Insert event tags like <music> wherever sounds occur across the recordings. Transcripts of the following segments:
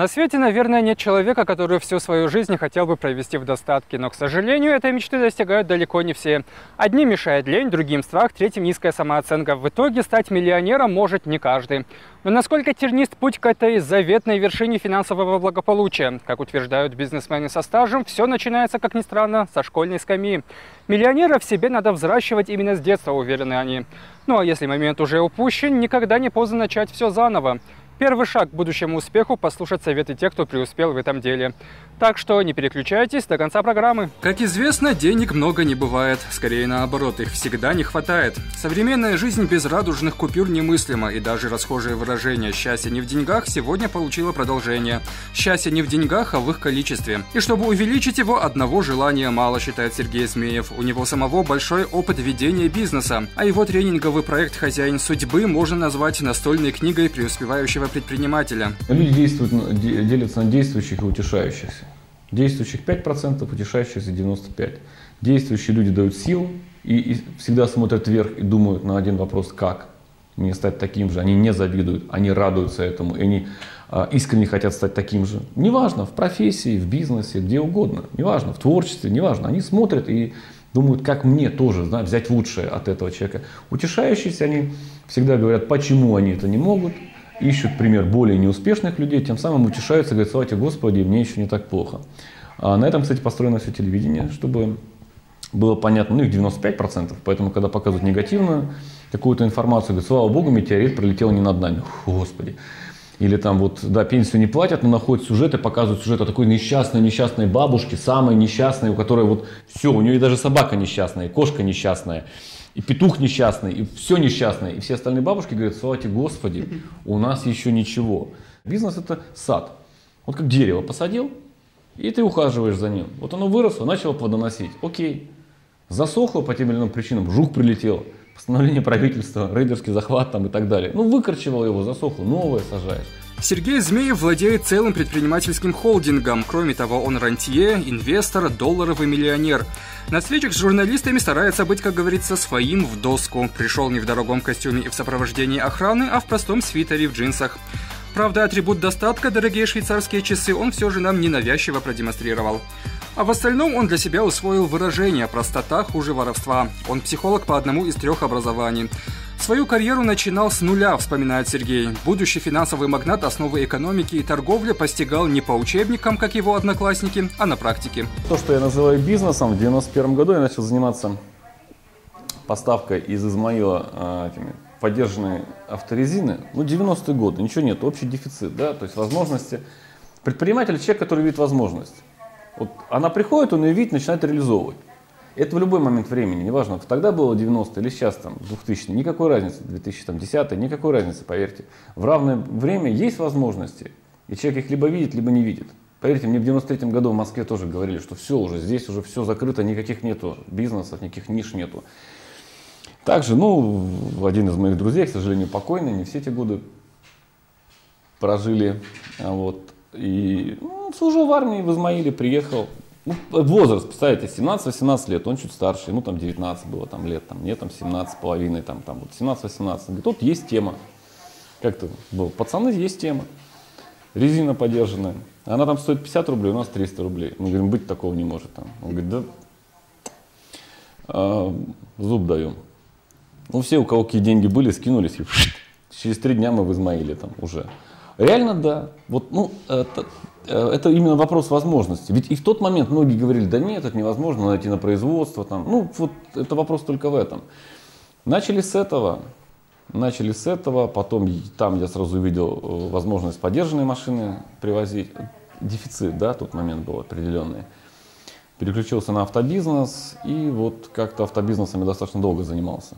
На свете, наверное, нет человека, который всю свою жизнь хотел бы провести в достатке, но, к сожалению, этой мечты достигают далеко не все. Одним мешает лень, другим страх, третьим низкая самооценка. В итоге стать миллионером может не каждый. Но насколько тернист путь к этой заветной вершине финансового благополучия? Как утверждают бизнесмены со стажем, все начинается, как ни странно, со школьной скамьи. Миллионера в себе надо взращивать именно с детства, уверены они. Ну а если момент уже упущен, никогда не поздно начать все заново. Первый шаг к будущему успеху – послушать советы тех, кто преуспел в этом деле. Так что не переключайтесь до конца программы. Как известно, денег много не бывает. Скорее наоборот, их всегда не хватает. Современная жизнь без радужных купюр немыслима, и даже расхожее выражение «счастье не в деньгах» сегодня получило продолжение. Счастье не в деньгах, а в их количестве. И чтобы увеличить его, одного желания мало, считает Сергей Змеев. У него самого большой опыт ведения бизнеса, а его тренинговый проект «Хозяин судьбы» можно назвать настольной книгой преуспевающего предпринимателя. Люди действуют, делятся на действующих и утешающихся. Действующих 5%, утешающихся 95%. Действующие люди дают сил и, и всегда смотрят вверх и думают на один вопрос «как?». Мне стать таким же. Они не завидуют, они радуются этому. И они а, искренне хотят стать таким же. Неважно, в профессии, в бизнесе, где угодно. Неважно, в творчестве, неважно. Они смотрят и думают, как мне тоже да, взять лучшее от этого человека. Утешающиеся, они всегда говорят, почему они это не могут, ищут пример более неуспешных людей, тем самым утешаются, говорят, слава тебе Господи, мне еще не так плохо. А на этом, кстати, построено все телевидение, чтобы было понятно, ну их 95%, поэтому когда показывают негативную какую-то информацию, говорят, слава Богу, метеорит пролетел не над нами, Господи. Или там вот, да, пенсию не платят, но находят сюжеты, показывают сюжет о такой несчастной, несчастной бабушке, самой несчастной, у которой вот все, у нее даже собака несчастная, кошка несчастная и петух несчастный, и все несчастное. И все остальные бабушки говорят, слава тебе Господи, у нас еще ничего. Бизнес это сад. Вот как дерево посадил, и ты ухаживаешь за ним. Вот оно выросло, начало плодоносить. Окей. Засохло по тем или иным причинам, жук прилетел, постановление правительства, рейдерский захват там и так далее. Ну, выкорчевал его, засохло, новое сажаешь. Сергей Змеев владеет целым предпринимательским холдингом. Кроме того, он рантье, инвестор, долларовый миллионер. На встречах с журналистами старается быть, как говорится, своим в доску. Пришел не в дорогом костюме и в сопровождении охраны, а в простом свитере в джинсах. Правда, атрибут достатка, дорогие швейцарские часы, он все же нам ненавязчиво продемонстрировал. А в остальном он для себя усвоил выражение «простота хуже воровства». Он психолог по одному из трех образований. Свою карьеру начинал с нуля, вспоминает Сергей. Будущий финансовый магнат основы экономики и торговли постигал не по учебникам, как его одноклассники, а на практике. То, что я называю бизнесом, в 91 году я начал заниматься поставкой из Измаила э, этими поддержанной авторезины. Ну, 90-е годы, ничего нет, общий дефицит, да, то есть возможности. Предприниматель – человек, который видит возможность. Вот она приходит, он ее видит, начинает реализовывать. Это в любой момент времени, неважно, тогда было 90 или сейчас там 2000, никакой разницы, 2010, никакой разницы, поверьте. В равное время есть возможности, и человек их либо видит, либо не видит. Поверьте, мне в 93 году в Москве тоже говорили, что все уже, здесь уже все закрыто, никаких нету бизнесов, никаких ниш нету. Также, ну, один из моих друзей, к сожалению, покойный, не все эти годы прожили, вот, и ну, служил в армии в Измаиле, приехал, ну, возраст, представляете, 17-18 лет, он чуть старше, ему там 19 было там лет, там, мне там 17 с половиной, там, там вот 17-18. Говорит, тут есть тема. Как-то был, пацаны, есть тема. Резина подержанная. Она там стоит 50 рублей, у нас 300 рублей. Мы говорим, быть такого не может. Там. Он говорит, да, а, зуб даем. Ну, все, у кого какие деньги были, скинулись, и <laughs> через три дня мы в Измаиле там уже. Реально, да. Вот, ну, это, Э, это именно вопрос возможности. Ведь и в тот момент многие говорили, да нет, это невозможно найти на производство. Там. Ну, вот это вопрос только в этом. Начали с этого, начали с этого, потом там я сразу увидел э, возможность подержанные машины привозить. Дефицит, да, тот момент был определенный. Переключился на автобизнес, и вот как-то автобизнесом я достаточно долго занимался.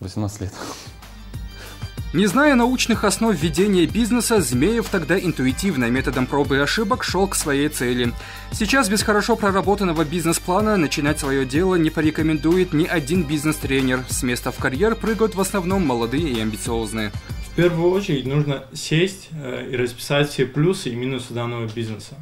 18 лет. Не зная научных основ ведения бизнеса, Змеев тогда интуитивно методом пробы и ошибок шел к своей цели. Сейчас без хорошо проработанного бизнес-плана начинать свое дело не порекомендует ни один бизнес-тренер. С места в карьер прыгают в основном молодые и амбициозные. В первую очередь нужно сесть э, и расписать все плюсы и минусы данного бизнеса.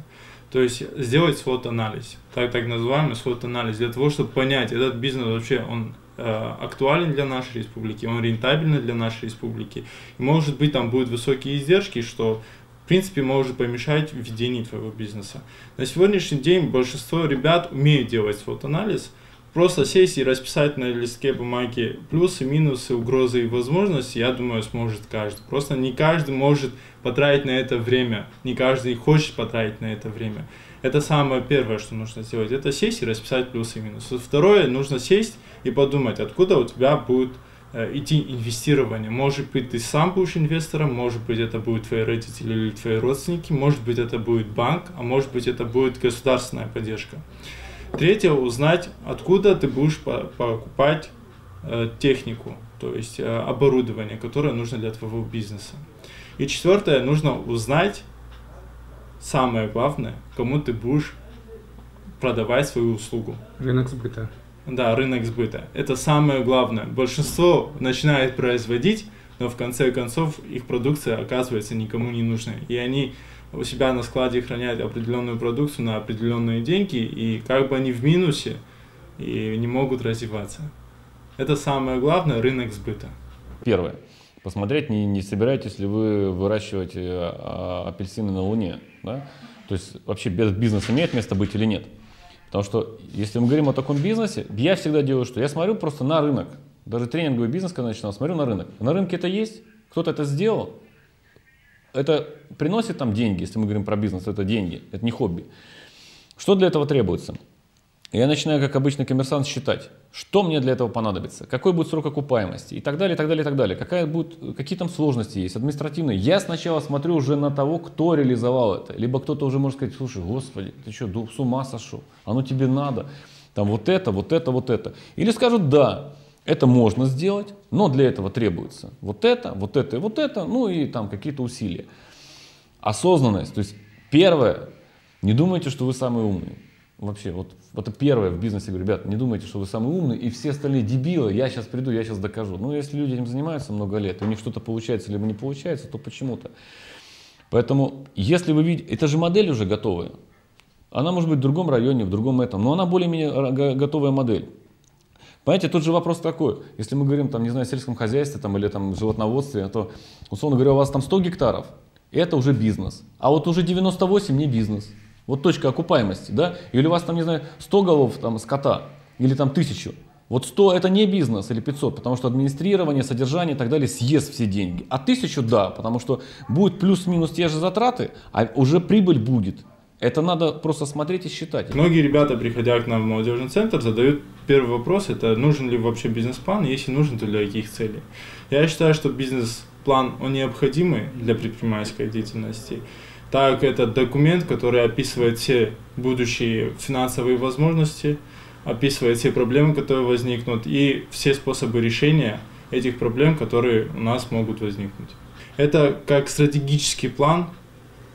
То есть сделать свод-анализ, так, так называемый свод-анализ, для того, чтобы понять, этот бизнес вообще, он Э, актуален для нашей республики, он рентабельный для нашей республики. И может быть там будут высокие издержки, что в принципе, может помешать в ведении твоего бизнеса. На сегодняшний день большинство ребят умеют делать свод-анализ, просто сесть и расписать на листке бумаги плюсы, минусы, угрозы и возможности, я думаю, сможет каждый. Просто не каждый может потратить на это время, не каждый хочет потратить на это время. Это самое первое, что нужно сделать. Это сесть и расписать плюсы и минусы. Второе, нужно сесть и подумать, откуда у тебя будет Э, идти инвестирование. Может быть, ты сам будешь инвестором, может быть, это будут твои родители или твои родственники, может быть, это будет банк, а может быть, это будет государственная поддержка. Третье, узнать, откуда ты будешь покупать э, технику, то есть э, оборудование, которое нужно для твоего бизнеса. И четвертое, нужно узнать, самое главное, кому ты будешь продавать свою услугу. Рынок сбыта. Да, рынок сбыта. Это самое главное. Большинство начинает производить, но в конце концов их продукция оказывается никому не нужной. И они у себя на складе хранят определенную продукцию на определенные деньги, и как бы они в минусе, и не могут развиваться. Это самое главное, рынок сбыта. Первое. Посмотреть, не, не собираетесь ли вы выращивать а, апельсины на Луне. Да? То есть вообще бизнес имеет место быть или нет. Потому что если мы говорим о таком бизнесе, я всегда делаю что? Я смотрю просто на рынок. Даже тренинговый бизнес, когда начинал, смотрю на рынок. На рынке это есть, кто-то это сделал. Это приносит там деньги, если мы говорим про бизнес, это деньги, это не хобби. Что для этого требуется? Я начинаю, как обычный коммерсант, считать, что мне для этого понадобится, какой будет срок окупаемости и так далее, и так далее, и так далее. Какая будет, какие там сложности есть, административные. Я сначала смотрю уже на того, кто реализовал это. Либо кто-то уже может сказать, слушай, господи, ты что, с ума сошел? Оно тебе надо. Там вот это, вот это, вот это. Или скажут, да, это можно сделать, но для этого требуется вот это, вот это и вот это, ну и там какие-то усилия. Осознанность. То есть первое, не думайте, что вы самый умный. Вообще, вот это первое в бизнесе, говорю, ребят, не думайте, что вы самый умный, и все остальные дебилы, я сейчас приду, я сейчас докажу. Ну, если люди этим занимаются много лет, и у них что-то получается, либо не получается, то почему-то. Поэтому, если вы видите, это же модель уже готовая. Она может быть в другом районе, в другом этом, но она более-менее готовая модель. Понимаете, тут же вопрос такой, если мы говорим, там, не знаю, о сельском хозяйстве там, или там, животноводстве, то, условно говоря, у вас там 100 гектаров, это уже бизнес. А вот уже 98 не бизнес. Вот точка окупаемости, да? Или у вас там, не знаю, 100 голов там скота, или там тысячу. Вот 100 это не бизнес или 500, потому что администрирование, содержание и так далее съест все деньги. А 1000 да, потому что будет плюс-минус те же затраты, а уже прибыль будет. Это надо просто смотреть и считать. Многие ребята, приходя к нам в молодежный центр, задают первый вопрос, это нужен ли вообще бизнес-план, если нужен, то для каких целей. Я считаю, что бизнес-план, он необходимый для предпринимательской деятельности так это документ, который описывает все будущие финансовые возможности, описывает все проблемы, которые возникнут, и все способы решения этих проблем, которые у нас могут возникнуть. Это как стратегический план,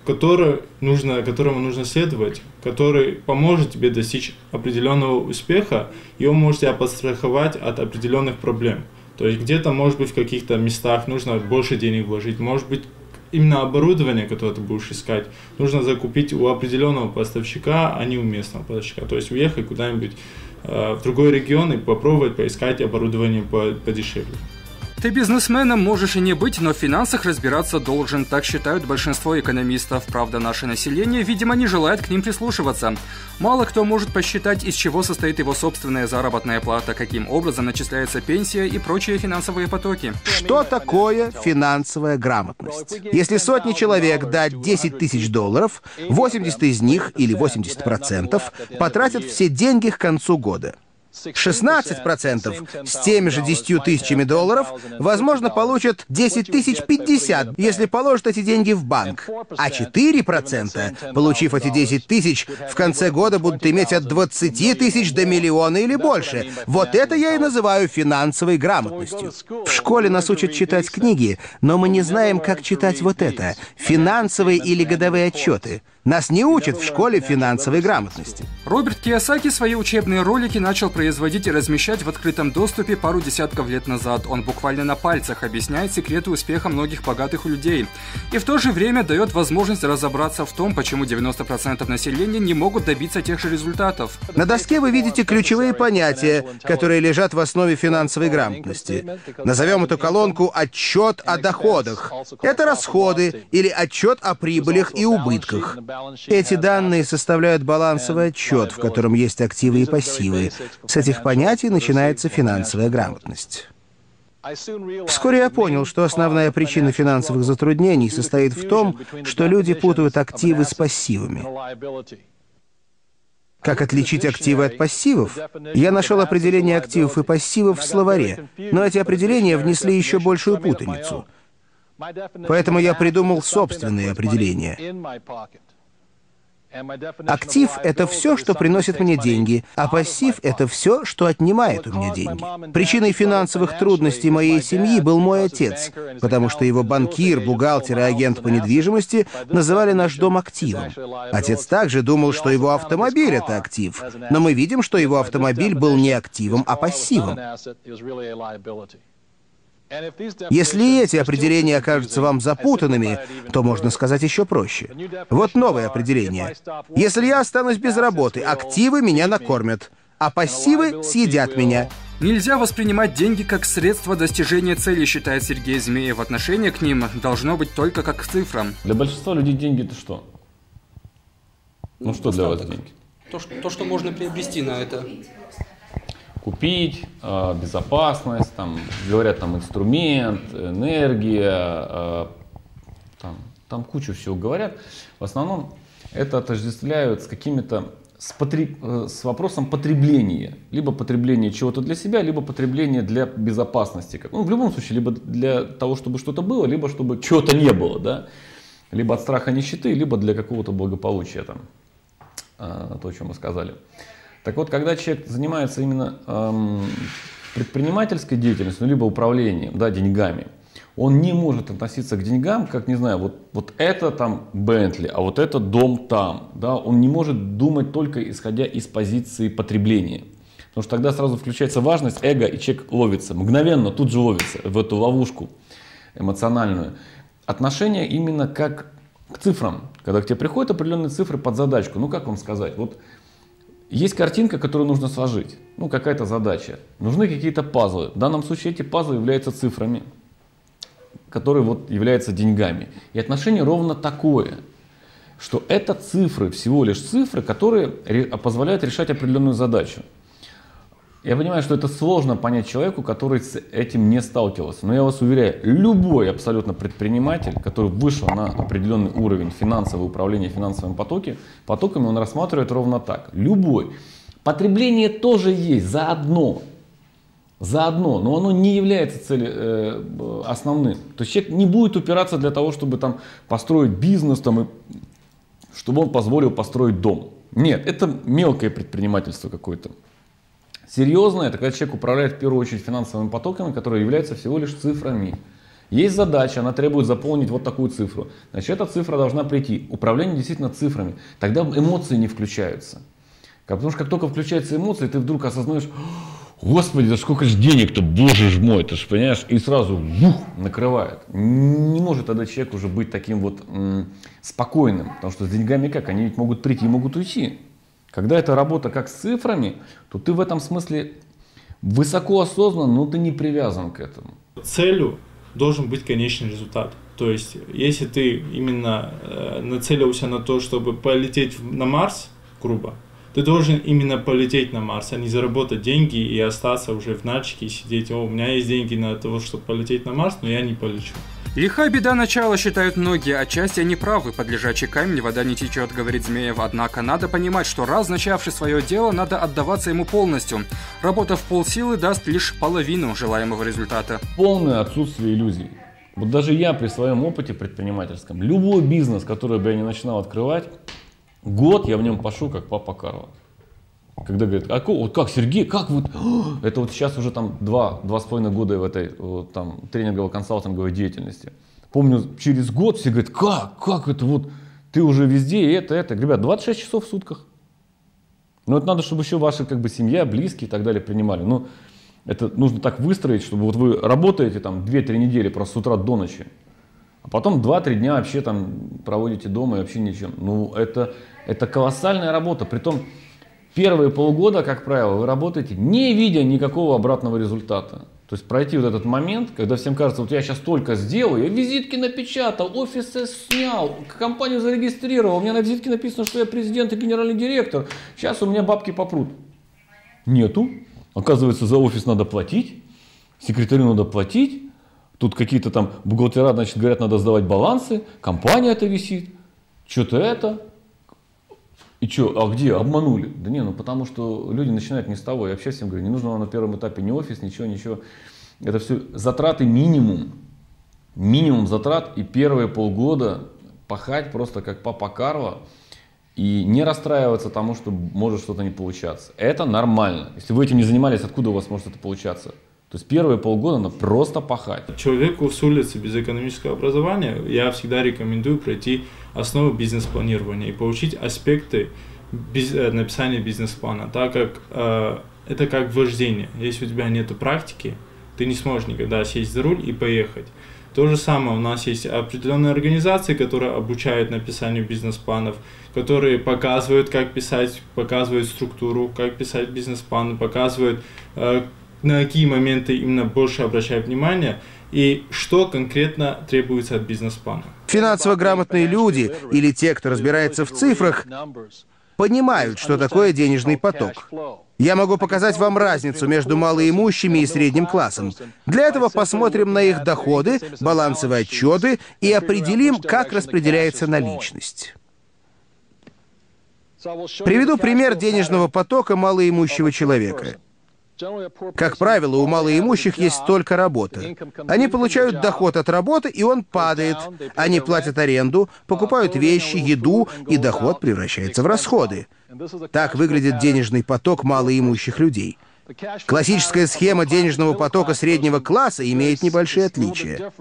который нужно, которому нужно следовать, который поможет тебе достичь определенного успеха, и он может тебя подстраховать от определенных проблем. То есть где-то, может быть, в каких-то местах нужно больше денег вложить, может быть, именно оборудование, которое ты будешь искать, нужно закупить у определенного поставщика, а не у местного поставщика. То есть уехать куда-нибудь э, в другой регион и попробовать поискать оборудование подешевле. Ты бизнесменом можешь и не быть, но в финансах разбираться должен, так считают большинство экономистов. Правда, наше население, видимо, не желает к ним прислушиваться. Мало кто может посчитать, из чего состоит его собственная заработная плата, каким образом начисляется пенсия и прочие финансовые потоки. Что такое финансовая грамотность? Если сотни человек дать 10 тысяч долларов, 80 из них или 80% потратят все деньги к концу года. 16% с теми же 10 тысячами долларов, возможно, получат 10 тысяч 50, если положат эти деньги в банк. А 4%, получив эти 10 тысяч, в конце года будут иметь от 20 тысяч до миллиона или больше. Вот это я и называю финансовой грамотностью. В школе нас учат читать книги, но мы не знаем, как читать вот это — финансовые или годовые отчеты — Нас не учат в школе финансовой грамотности. Роберт Киясаки свои учебные ролики начал производить и размещать в открытом доступе пару десятков лет назад. Он буквально на пальцах объясняет секреты успеха многих богатых людей. И в то же время дает возможность разобраться в том, почему 90% населения не могут добиться тех же результатов. На доске вы видите ключевые понятия, которые лежат в основе финансовой грамотности. Назовем эту колонку «Отчет о доходах». Это расходы или отчет о прибылях и убытках. Эти данные составляют балансовый отчет, в котором есть активы и пассивы. С этих понятий начинается финансовая грамотность. Вскоре я понял, что основная причина финансовых затруднений состоит в том, что люди путают активы с пассивами. Как отличить активы от пассивов? Я нашел определение активов и пассивов в словаре, но эти определения внесли еще большую путаницу. Поэтому я придумал собственные определения. Актив — это все, что приносит мне деньги, а пассив — это все, что отнимает у меня деньги. Причиной финансовых трудностей моей семьи был мой отец, потому что его банкир, бухгалтер и агент по недвижимости называли наш дом активом. Отец также думал, что его автомобиль — это актив, но мы видим, что его автомобиль был не активом, а пассивом. Если эти определения окажутся вам запутанными, то можно сказать еще проще. Вот новое определение. Если я останусь без работы, активы меня накормят, а пассивы съедят меня. Нельзя воспринимать деньги как средство достижения цели, считает Сергей Змеев. Отношение к ним должно быть только как к цифрам. Для большинства людей деньги это что? Ну, что для вас деньги? То, то, что можно приобрести на это купить, э, безопасность, там, говорят, там, инструмент, энергия, э, там, там кучу всего говорят. В основном это отождествляют с какими-то с, потреб... Э, с вопросом потребления. Либо потребление чего-то для себя, либо потребление для безопасности. Ну, в любом случае, либо для того, чтобы что-то было, либо чтобы чего-то не было. Да? Либо от страха нищеты, либо для какого-то благополучия. Там, то, о чем мы сказали. Так вот, когда человек занимается именно эм, предпринимательской деятельностью, ну, либо управлением, да, деньгами, он не может относиться к деньгам, как, не знаю, вот, вот это там Бентли, а вот это дом там. Да? Он не может думать только исходя из позиции потребления. Потому что тогда сразу включается важность, эго, и человек ловится. Мгновенно, тут же ловится в эту ловушку эмоциональную. Отношение именно как к цифрам. Когда к тебе приходят определенные цифры под задачку. Ну, как вам сказать? Вот есть картинка, которую нужно сложить, ну какая-то задача. Нужны какие-то пазлы. В данном случае эти пазлы являются цифрами, которые вот являются деньгами. И отношение ровно такое, что это цифры, всего лишь цифры, которые позволяют решать определенную задачу. Я понимаю, что это сложно понять человеку, который с этим не сталкивался. Но я вас уверяю, любой абсолютно предприниматель, который вышел на определенный уровень финансового управления финансовыми потоки, потоками, он рассматривает ровно так. Любой. Потребление тоже есть заодно. Заодно, но оно не является цели, э, основным. То есть человек не будет упираться для того, чтобы там построить бизнес, там, и, чтобы он позволил построить дом. Нет, это мелкое предпринимательство какое-то. Серьезно, это когда человек управляет в первую очередь финансовыми потоками, которые являются всего лишь цифрами. Есть задача, она требует заполнить вот такую цифру. Значит, эта цифра должна прийти. Управление действительно цифрами. Тогда эмоции не включаются. Потому что как только включаются эмоции, ты вдруг осознаешь, Господи, да сколько же денег-то, боже ж мой, ты же понимаешь, и сразу бух, накрывает. Не может тогда человек уже быть таким вот м, спокойным, потому что с деньгами как, они ведь могут прийти и могут уйти. Когда это работа как с цифрами, то ты в этом смысле высоко осознан, но ты не привязан к этому. Целью должен быть конечный результат. То есть, если ты именно э, нацелился на то, чтобы полететь на Марс, грубо, ты должен именно полететь на Марс, а не заработать деньги и остаться уже в начике и сидеть, о, у меня есть деньги на то, чтобы полететь на Марс, но я не полечу. Лиха беда начала, считают многие, отчасти они правы, под лежачий камень вода не течет, говорит Змеев, однако надо понимать, что раз начавший свое дело, надо отдаваться ему полностью. Работа в полсилы даст лишь половину желаемого результата. Полное отсутствие иллюзий. Вот даже я при своем опыте предпринимательском, любой бизнес, который бы я не начинал открывать, год я в нем пошу, как папа Карло. Когда говорят, а вот как, Сергей, как вот, <gasps> это вот сейчас уже там два, два с половиной года в этой вот, там тренингово-консалтинговой деятельности. Помню, через год все говорят, как, как это вот, Ты уже везде, и это, это. Ребят, 26 часов в сутках. Но это надо, чтобы еще ваши как бы, семья, близкие и так далее принимали. Ну, это нужно так выстроить, чтобы вот вы работаете там 2-3 недели просто с утра до ночи, а потом 2-3 дня вообще там проводите дома и вообще ничем. Ну, это, это колоссальная работа. Притом, первые полгода, как правило, вы работаете, не видя никакого обратного результата. То есть пройти вот этот момент, когда всем кажется, вот я сейчас только сделаю, я визитки напечатал, офисы снял, компанию зарегистрировал, у меня на визитке написано, что я президент и генеральный директор, сейчас у меня бабки попрут. Нету. Оказывается, за офис надо платить, секретарю надо платить, тут какие-то там бухгалтера, значит, говорят, надо сдавать балансы, компания это висит, что-то это. И что, а где? Обманули. Да не, ну потому что люди начинают не с того. Я вообще всем говорю, не нужно вам на первом этапе ни офис, ничего, ничего. Это все затраты минимум. Минимум затрат и первые полгода пахать просто как папа Карло и не расстраиваться тому, что может что-то не получаться. Это нормально. Если вы этим не занимались, откуда у вас может это получаться? То есть первые полгода надо просто пахать. Человеку с улицы без экономического образования я всегда рекомендую пройти основу бизнес-планирования и получить аспекты без, э, написания бизнес-плана, так как э, это как вождение. Если у тебя нет практики, ты не сможешь никогда сесть за руль и поехать. То же самое, у нас есть определенные организации, которые обучают написанию бизнес-планов, которые показывают, как писать, показывают структуру, как писать бизнес-планы, показывают, э, на какие моменты именно больше обращать внимание и что конкретно требуется от бизнес-плана. Финансово грамотные люди или те, кто разбирается в цифрах, понимают, что такое денежный поток. Я могу показать вам разницу между малоимущими и средним классом. Для этого посмотрим на их доходы, балансовые отчеты и определим, как распределяется наличность. Приведу пример денежного потока малоимущего человека. Как правило, у малоимущих есть только работа. Они получают доход от работы, и он падает. Они платят аренду, покупают вещи, еду, и доход превращается в расходы. Так выглядит денежный поток малоимущих людей. Классическая схема денежного потока среднего класса имеет небольшие отличия.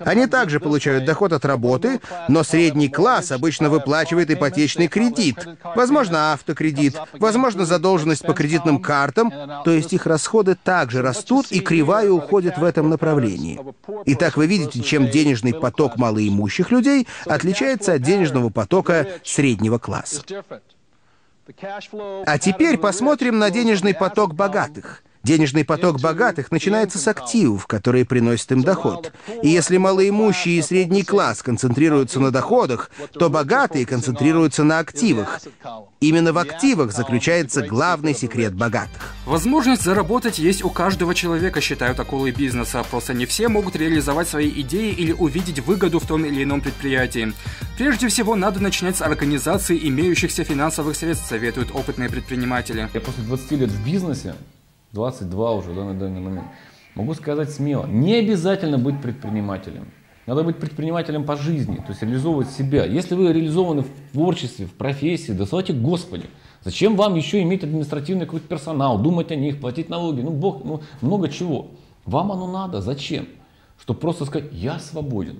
Они также получают доход от работы, но средний класс обычно выплачивает ипотечный кредит, возможно, автокредит, возможно, задолженность по кредитным картам, то есть их расходы также растут, и кривая уходит в этом направлении. Итак, вы видите, чем денежный поток малоимущих людей отличается от денежного потока среднего класса. А теперь посмотрим на денежный поток богатых. Денежный поток богатых начинается с активов, которые приносят им доход. И если малоимущие и средний класс концентрируются на доходах, то богатые концентрируются на активах. Именно в активах заключается главный секрет богатых. Возможность заработать есть у каждого человека, считают акулы бизнеса. Просто не все могут реализовать свои идеи или увидеть выгоду в том или ином предприятии. Прежде всего, надо начинать с организации имеющихся финансовых средств, советуют опытные предприниматели. Я после 20 лет в бизнесе 22 уже да, на данный момент. Могу сказать смело, не обязательно быть предпринимателем. Надо быть предпринимателем по жизни, то есть реализовывать себя. Если вы реализованы в творчестве, в профессии, да славьте Господи. Зачем вам еще иметь административный какой-то персонал, думать о них, платить налоги, ну, бог, ну много чего. Вам оно надо, зачем? Чтобы просто сказать, я свободен.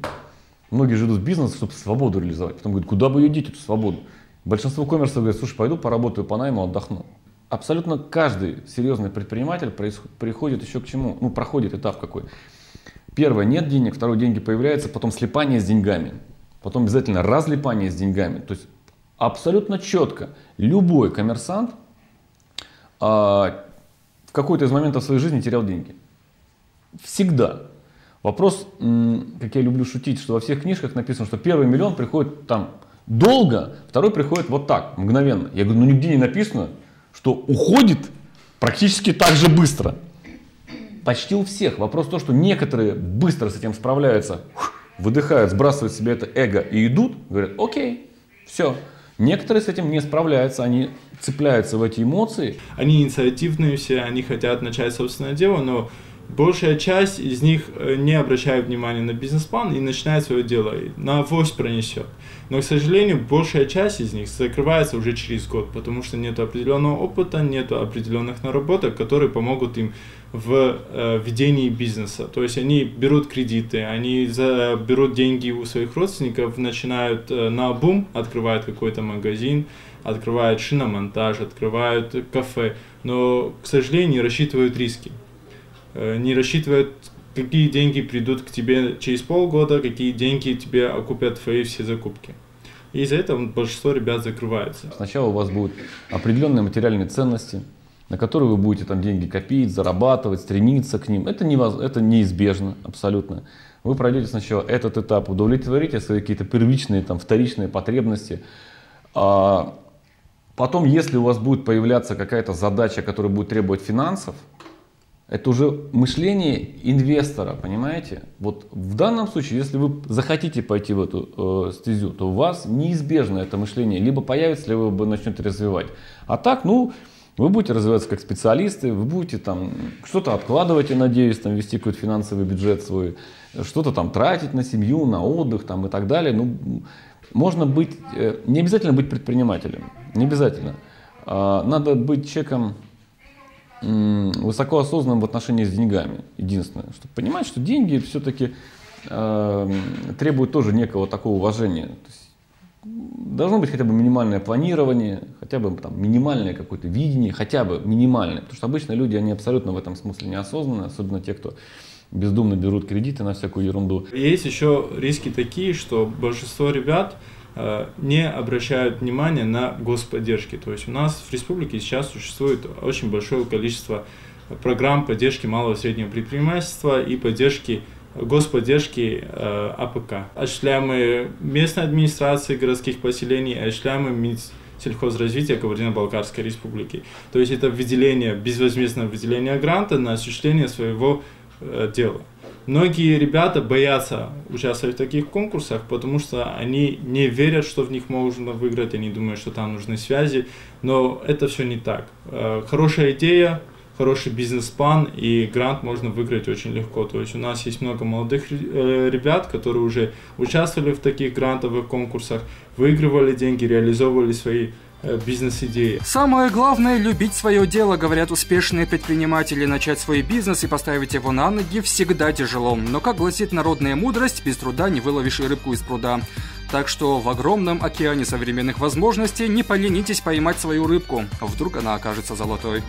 Многие же идут в бизнес, чтобы свободу реализовать. Потом говорят, куда ее деть, эту свободу? Большинство коммерсов говорят, слушай, пойду поработаю по найму, отдохну абсолютно каждый серьезный предприниматель приходит еще к чему? Ну, проходит этап какой. Первое, нет денег, второе, деньги появляются, потом слепание с деньгами, потом обязательно разлипание с деньгами. То есть абсолютно четко любой коммерсант а, в какой-то из моментов своей жизни терял деньги. Всегда. Вопрос, как я люблю шутить, что во всех книжках написано, что первый миллион приходит там долго, второй приходит вот так, мгновенно. Я говорю, ну нигде не написано, что уходит практически так же быстро. Почти у всех. Вопрос в том, что некоторые быстро с этим справляются, выдыхают, сбрасывают себе это эго и идут, говорят, окей, все. Некоторые с этим не справляются, они цепляются в эти эмоции. Они инициативные все, они хотят начать собственное дело, но большая часть из них э, не обращает внимания на бизнес-план и начинает свое дело, на авось пронесет. Но, к сожалению, большая часть из них закрывается уже через год, потому что нет определенного опыта, нет определенных наработок, которые помогут им в э, ведении бизнеса. То есть они берут кредиты, они за, берут деньги у своих родственников, начинают э, на бум, открывают какой-то магазин, открывают шиномонтаж, открывают кафе, но, к сожалению, рассчитывают риски. Э, не рассчитывают, какие деньги придут к тебе через полгода, какие деньги тебе окупят твои все закупки. И из-за этого большинство ребят закрывается. Сначала у вас будут определенные материальные ценности, на которые вы будете там деньги копить, зарабатывать, стремиться к ним. Это, невоз... это неизбежно абсолютно. Вы пройдете сначала этот этап, удовлетворите свои какие-то первичные, там, вторичные потребности. А потом, если у вас будет появляться какая-то задача, которая будет требовать финансов, это уже мышление инвестора, понимаете? Вот в данном случае, если вы захотите пойти в эту э, стезю, то у вас неизбежно это мышление либо появится, либо вы начнете развивать. А так, ну, вы будете развиваться как специалисты, вы будете там что-то откладывать, я надеюсь, там вести какой-то финансовый бюджет свой, что-то там тратить на семью, на отдых там и так далее. Ну, можно быть, э, не обязательно быть предпринимателем, не обязательно. А, надо быть человеком высоко осознанным в отношении с деньгами. Единственное, чтобы понимать, что деньги все-таки э, требуют тоже некого такого уважения. То должно быть хотя бы минимальное планирование, хотя бы там, минимальное какое-то видение, хотя бы минимальное. Потому что обычно люди, они абсолютно в этом смысле неосознанны, особенно те, кто бездумно берут кредиты на всякую ерунду. Есть еще риски такие, что большинство ребят, не обращают внимания на господдержки. То есть у нас в республике сейчас существует очень большое количество программ поддержки малого и среднего предпринимательства и поддержки господдержки э, АПК, осуществляемые местной администрацией городских поселений, осуществляемые сельхозразвития Кабардино-Балкарской республики. То есть это выделение, безвозмездное выделение гранта на осуществление своего э, дела. Многие ребята боятся участвовать в таких конкурсах, потому что они не верят, что в них можно выиграть, они думают, что там нужны связи, но это все не так. Э, хорошая идея, хороший бизнес-план и грант можно выиграть очень легко. То есть у нас есть много молодых э, ребят, которые уже участвовали в таких грантовых конкурсах, выигрывали деньги, реализовывали свои бизнес-идеи. Самое главное – любить свое дело, говорят успешные предприниматели. Начать свой бизнес и поставить его на ноги всегда тяжело. Но, как гласит народная мудрость, без труда не выловишь и рыбку из пруда. Так что в огромном океане современных возможностей не поленитесь поймать свою рыбку. Вдруг она окажется золотой.